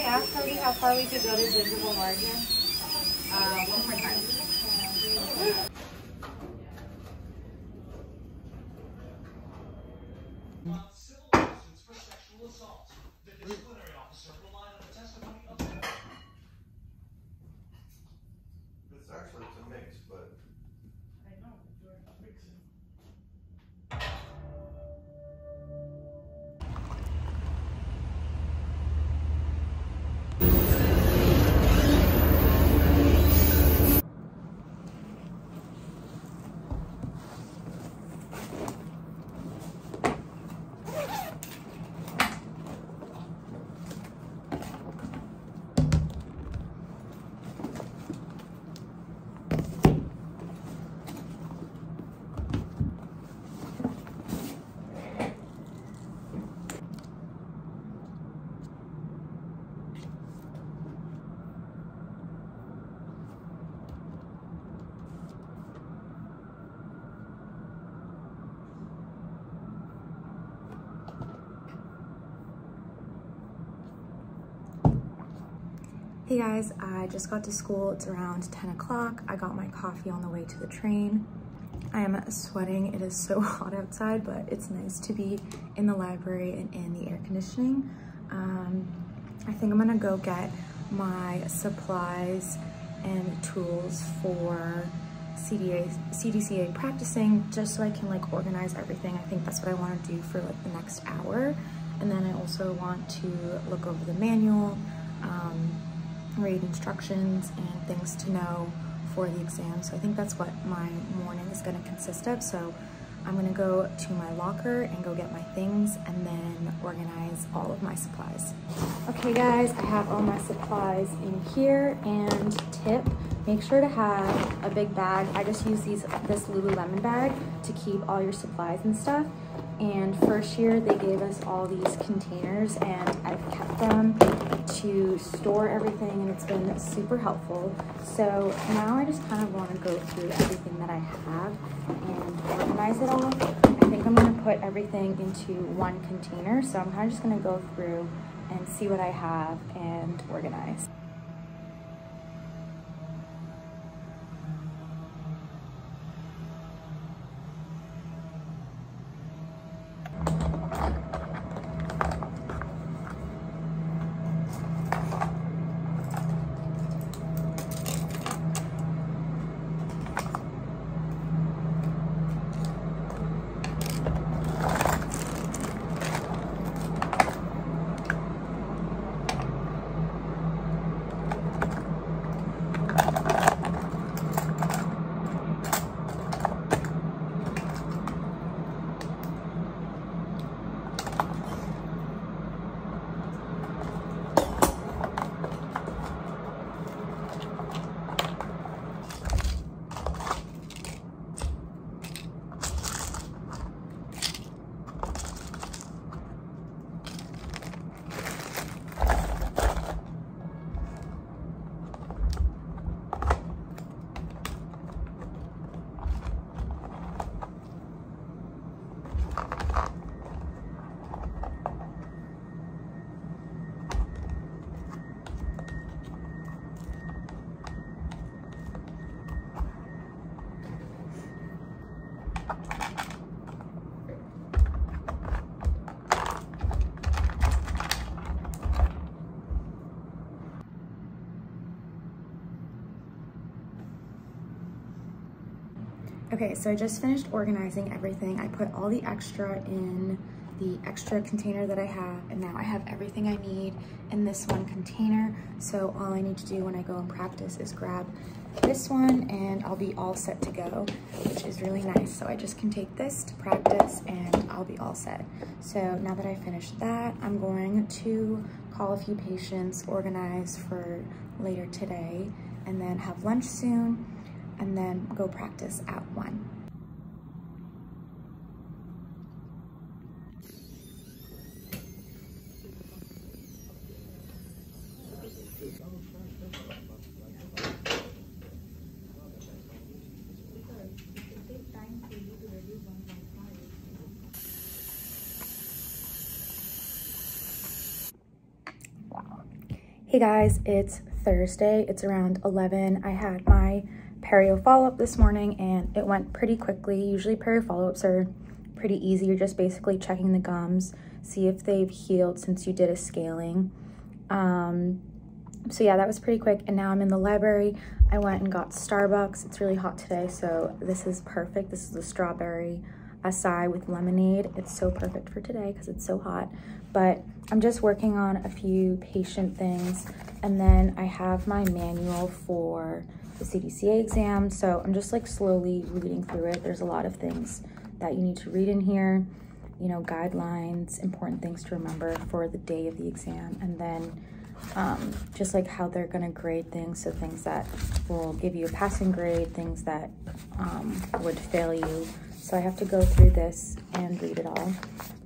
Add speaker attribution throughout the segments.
Speaker 1: ask somebody how far we could go to gingival margin?
Speaker 2: uh, 1.5.
Speaker 3: It's
Speaker 4: Hey guys, I just got to school. It's around 10 o'clock. I got my coffee on the way to the train. I am sweating. It is so hot outside, but it's nice to be in the library and in the air conditioning. Um, I think I'm gonna go get my supplies and tools for CDA, CDCA practicing just so I can like organize everything. I think that's what I wanna do for like the next hour. And then I also want to look over the manual, um, read instructions and things to know for the exam. So I think that's what my morning is gonna consist of. So I'm gonna go to my locker and go get my things and then organize all of my supplies. Okay guys, I have all my supplies in here and tip, make sure to have a big bag. I just use these this Lululemon bag to keep all your supplies and stuff. And first year they gave us all these containers and I've kept them to store everything and it's been super helpful. So now I just kind of want to go through everything that I have and organize it all. I think I'm going to put everything into one container. So I'm kind of just going to go through and see what I have and organize. Okay, so I just finished organizing everything. I put all the extra in the extra container that I have, and now I have everything I need in this one container. So all I need to do when I go and practice is grab this one and I'll be all set to go, which is really nice. So I just can take this to practice and I'll be all set. So now that I finished that, I'm going to call a few patients, organize for later today, and then have lunch soon, and then go practice at 1. Hey guys, it's Thursday. It's around 11. I had my perio follow-up this morning and it went pretty quickly. Usually perio follow-ups are pretty easy. You're just basically checking the gums, see if they've healed since you did a scaling. Um, so yeah, that was pretty quick. And now I'm in the library. I went and got Starbucks. It's really hot today, so this is perfect. This is a strawberry acai with lemonade. It's so perfect for today because it's so hot. But I'm just working on a few patient things. And then I have my manual for the CDCA exam. So I'm just like slowly reading through it. There's a lot of things that you need to read in here. You know, guidelines, important things to remember for the day of the exam. And then um, just like how they're gonna grade things. So things that will give you a passing grade, things that um, would fail you so I have to go through this and read it all.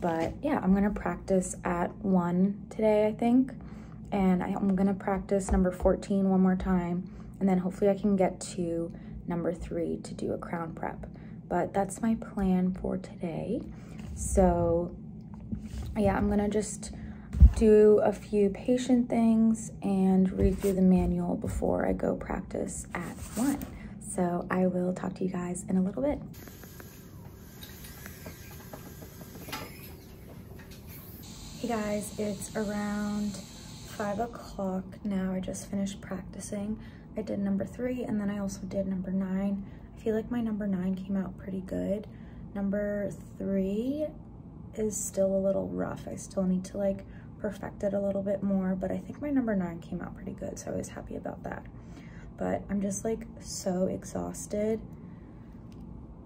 Speaker 4: But yeah, I'm gonna practice at one today, I think. And I, am gonna practice number 14 one more time. And then hopefully I can get to number three to do a crown prep. But that's my plan for today. So yeah, I'm gonna just do a few patient things and read through the manual before I go practice at one. So I will talk to you guys in a little bit. Hey guys, it's around five o'clock now. I just finished practicing. I did number three and then I also did number nine. I feel like my number nine came out pretty good. Number three is still a little rough. I still need to like perfect it a little bit more, but I think my number nine came out pretty good. So I was happy about that. But I'm just like so exhausted.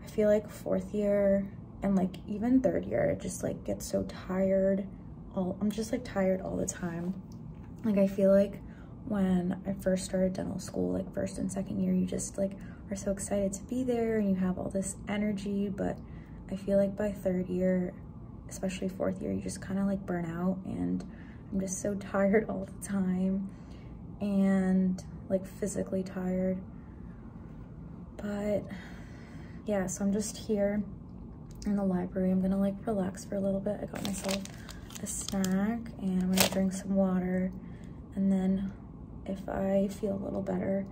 Speaker 4: I feel like fourth year and like even third year, it just like gets so tired all, I'm just like tired all the time. Like I feel like when I first started dental school, like first and second year, you just like are so excited to be there and you have all this energy. But I feel like by third year, especially fourth year, you just kind of like burn out and I'm just so tired all the time and like physically tired. But yeah, so I'm just here in the library. I'm gonna like relax for a little bit. I got myself a snack and I'm gonna drink some water and then if I feel a little better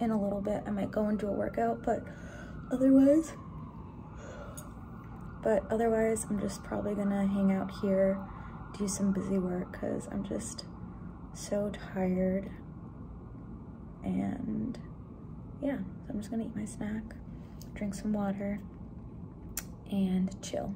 Speaker 4: in a little bit I might go and do a workout but otherwise but otherwise I'm just probably gonna hang out here do some busy work because I'm just so tired. And yeah so I'm just gonna eat my snack drink some water and chill